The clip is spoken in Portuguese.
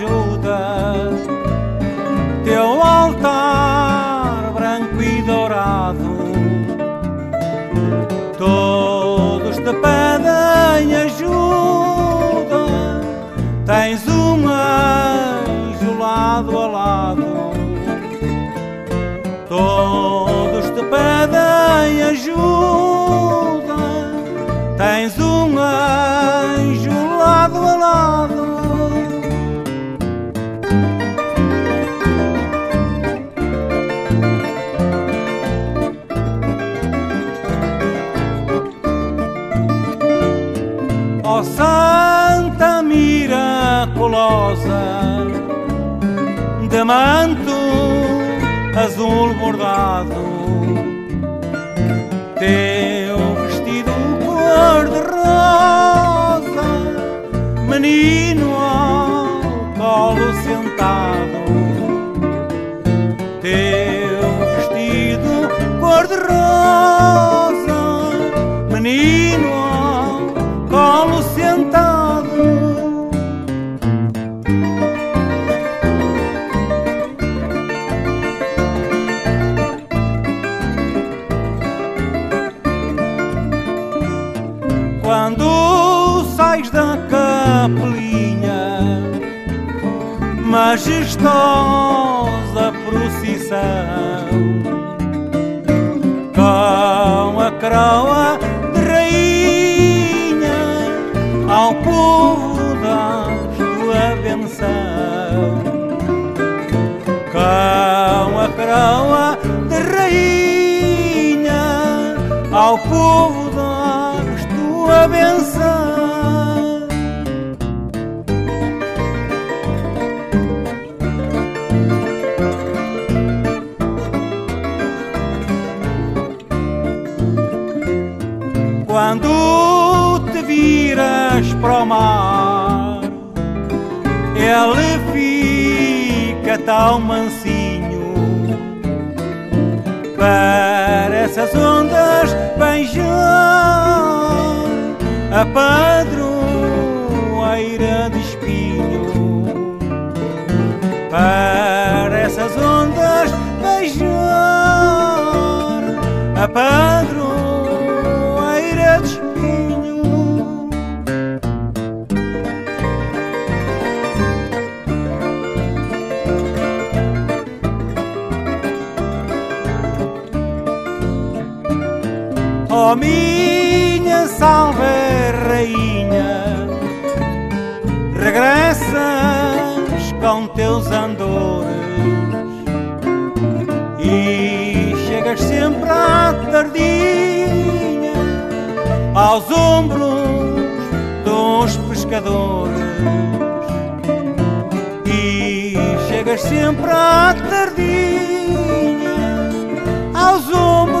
ajuda. Teu altar branco e dourado, todos te pedem de manto azul bordado, teu vestido cor-de-rosa, menino ao colo sentado, teu vestido cor-de-rosa, Quando sais da capelinha, majestosa procissão, com a coroa de rainha, ao povo das tua benção. Com a coroa de rainha, ao povo benção. Quando te viras para o mar, ele fica tão mansinho. Parece as ondas beijar a padroeira de espinho. Parece as ondas beijar a padroeira de espinho. Oh salve rainha, regressas com teus andores e chegas sempre à tardinha aos ombros dos pescadores e chegas sempre à tardinha aos ombros